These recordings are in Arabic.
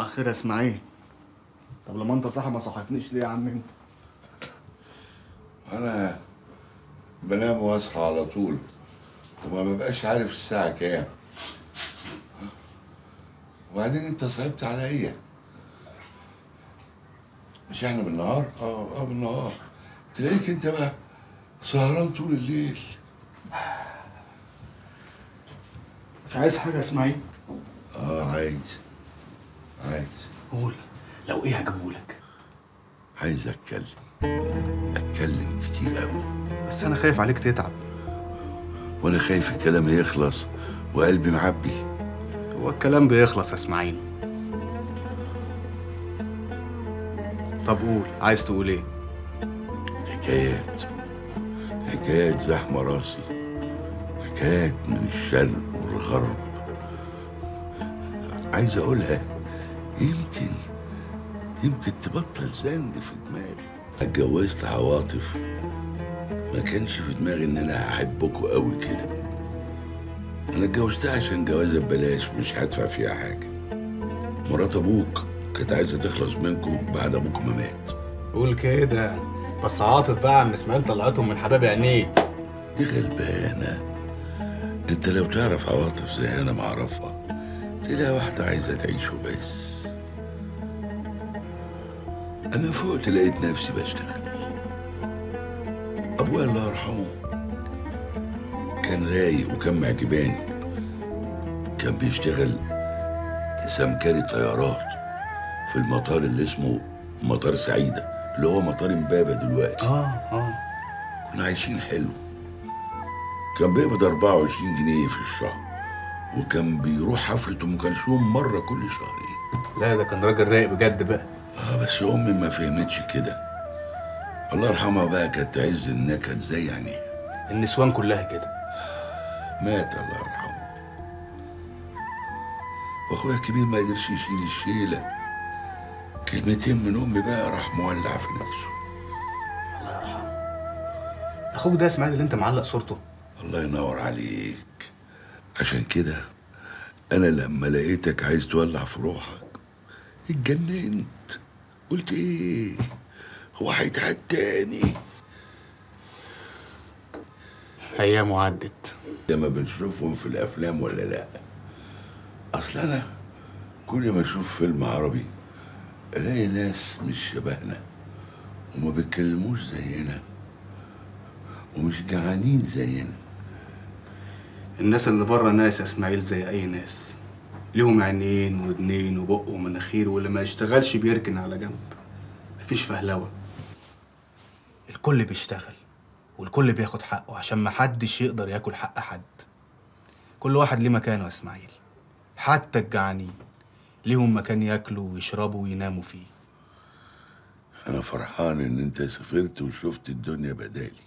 يا اسماعيل. طب لما أنت صاحي ما صحتنيش ليه يا عم أنت؟ أنا بنام وأصحى على طول وما ببقاش عارف الساعة كام. وبعدين أنت صعبت عليا. مش إحنا بالنهار؟ آه آه بالنهار. تلاقيك أنت بقى سهران طول الليل. مش عايز حاجة إسماعيل؟ آه عايز. عايز قول لو إيه هجيبهولك؟ عايز أتكلم. أتكلم كتير قوي بس أنا خايف عليك تتعب. وأنا خايف الكلام يخلص وقلبي معبي. هو الكلام بيخلص يا إسماعيل. طب قول عايز تقول إيه؟ حكايات. حكايات زحمة راسي. حكايات من الشرق والغرب. عايز أقولها. يمكن يمكن تبطل زن في دماغي. اتجوزت عواطف ما كانش في دماغي إن أنا هحبكوا قوي كده. أنا اتجوزتها عشان جوازة ببلاش مش هدفع فيها حاجة. مرات أبوك كانت عايزة تخلص منكم بعد أبوك ما مات. قول كده بس عاطف بقى عم إسماعيل طلعتهم من حباب عينيه. دي غلبانة. أنت لو تعرف عواطف زي أنا ما اعرفها تلاقي واحدة عايزة تعيش وبس أنا فوقت لقيت نفسي بشتغل. أبويا الله يرحمه كان رايق وكان معجباني. كان بيشتغل سمكري طيارات في المطار اللي اسمه مطار سعيدة اللي هو مطار امبابة دلوقتي. آه آه. كنا عايشين حلو. كان بيقبض 24 جنيه في الشهر وكان بيروح حفلة أم كلثوم مرة كل شهرين. لا ده كان راجل رايق بجد بقى. آه بس أمي ما فهمتش كده. الله يرحمها بقى كانت تعز النكد زي عينيها النسوان كلها كده. مات الله يرحمه. وأخويا الكبير ما قدرش يشيل الشيلة. كلمتين من أمي بقى راح مولع في نفسه. الله يرحمه. أخوك ده اسماعيل اللي أنت معلق صورته. الله ينور عليك. عشان كده أنا لما لقيتك عايز تولع في روحك اتجننت. قلت إيه؟ هو هيتعاد تاني. أيام عدت. لما بنشوفهم في الأفلام ولا لأ؟ أصل أنا كل ما أشوف فيلم عربي ألاقي ناس مش شبهنا وما بيتكلموش زينا ومش جعانين زينا. الناس اللي بره ناس يا إسماعيل زي أي ناس. ليهم عينين ودنين وبق ومناخير واللي ما يشتغلش بيركن على جنب. مفيش فهلوة. الكل بيشتغل والكل بياخد حقه عشان ما حدش يقدر ياكل حق حد. كل واحد ليه مكانه يا إسماعيل. حتى الجعانين ليهم مكان ياكلوا ويشربوا ويناموا فيه. أنا فرحان إن أنت سافرت وشفت الدنيا بدالي.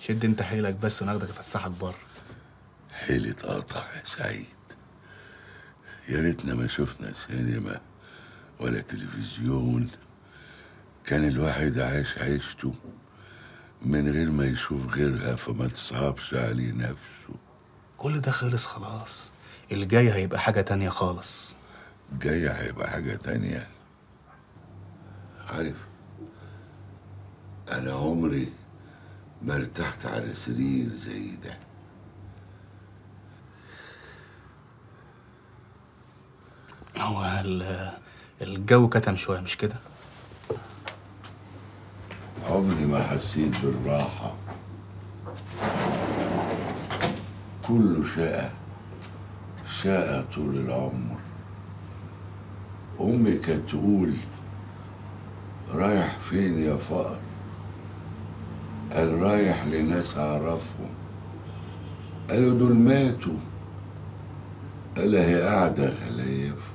شد أنت حيلك بس وناخدك أفسحك بره. حيلة قاطع يا سعيد. يا ريتنا ما شفنا سينما ولا تلفزيون. كان الواحد عايش عيشته من غير ما يشوف غيرها فما تصعبش عليه نفسه. كل ده خلص خلاص. اللي جاي هيبقى حاجة تانية خالص. جاي هيبقى حاجة تانية. عارف أنا عمري ما ارتحت على سرير زي ده. هو ال- الجو كتم شوية مش كده؟ عمري ما حسيت بالراحة. كله شقة شقة طول العمر. أمي كانت تقول رايح فين يا فقر؟ قال رايح لناس أعرفهم. قالوا دول ماتوا. قال هي قاعدة خلايفهم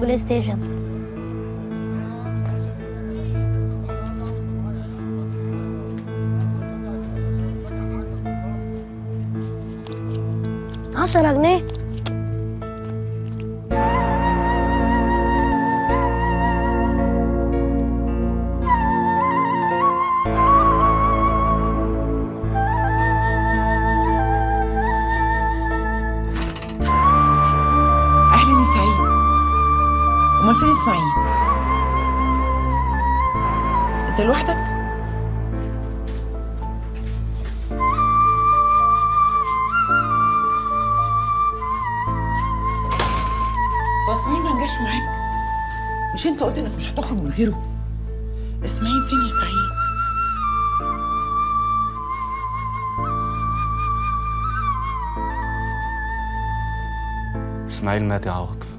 بلاي ستيشن عشرة جنيه؟ اسماعيل انت لوحدك؟ اسماعيل ما جاش معاك. مش انت قلت انك مش هتخرج من غيره؟ اسماعيل فين يا سعيد. اسماعيل مات يا عواطف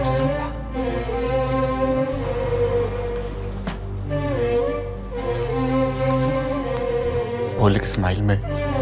الصبح. بقول اسماعيل مات.